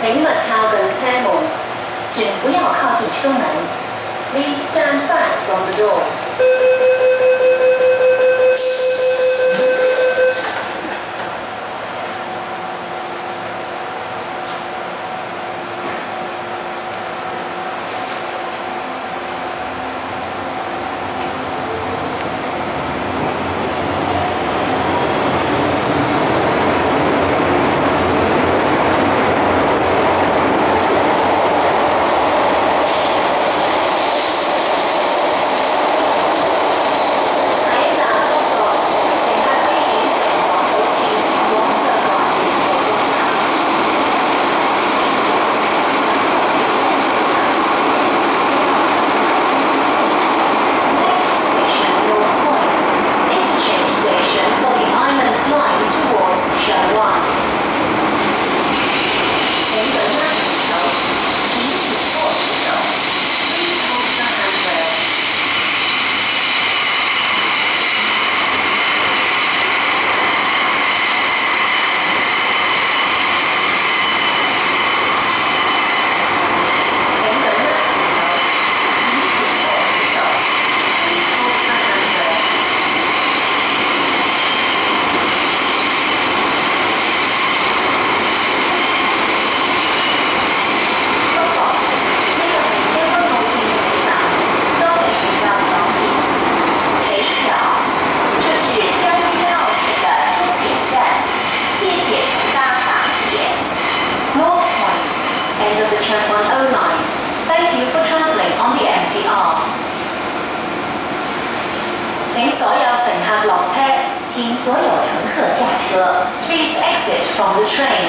请勿靠近车门请不要靠近车门 please stand back from the door Station 109. Thank you for travelling on the MTR。请所有乘客落车，请所有乘客下车。Please exit from the train.